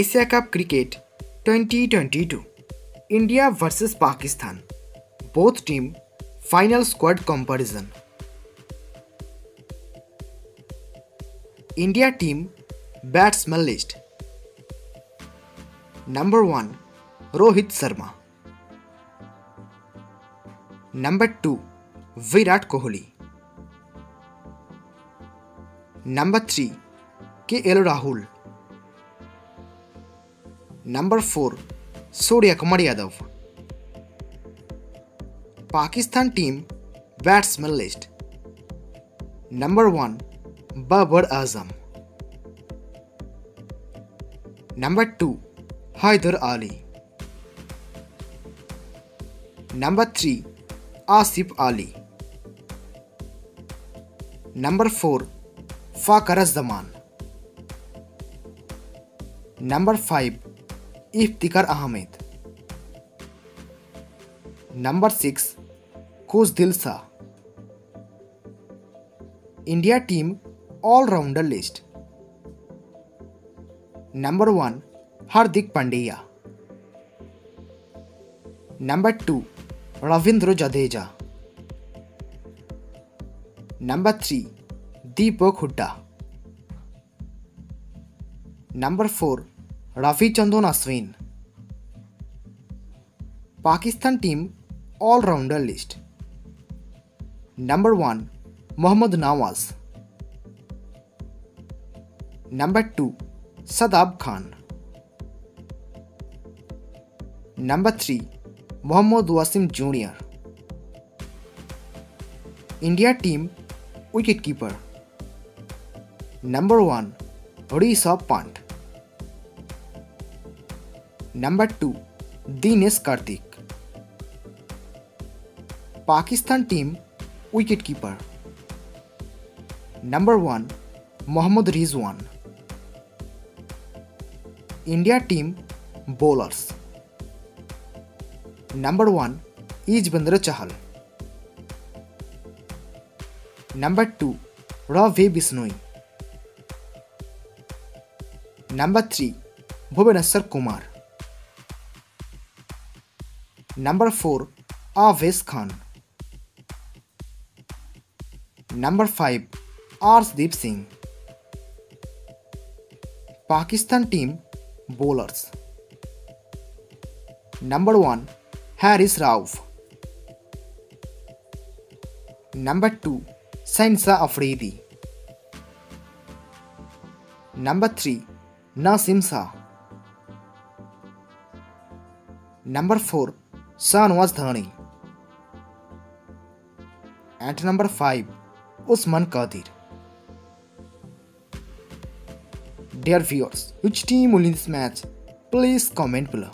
Asia cup cricket 2022 India versus Pakistan both team final squad comparison India team batsman list number one Rohit Sharma number two Virat Kohli number three K L Rahul number four Surya Kumar Yadav Pakistan team batsman list number one Babar Azam number two Haider Ali number three Asif Ali number four Fakhar Zaman number five Iftikhar Ahmed number six coach दिल India team allrounder list number one Hardik Pandya number two Ravindra Jadeja number three Deepak Hooda number four Ravichandran Ashwin Pakistan team allrounder list number one Mohammad Nawaz number two Shadab Khan number three Mohammad Wasim junior India team wicketkeeper number one Rishabh Pant number two Dinesh Karthik Pakistan team wicketkeeper number one Mohammad Rizwan India team bowlers number one Yuzvendra Chahal number two Ravi Bishnoi number three Bhuvneshwar Kumar Number 4. Awais Khan Number 5. Arshdeep Singh Pakistan team bowlers Number 1. Haris Rauf Number 2. Sainsa Afridi Number 3. Nasim Sa. Number 4. Sun was 30. At number 5, Usman Kadir. Dear viewers, which team will win this match? Please comment below.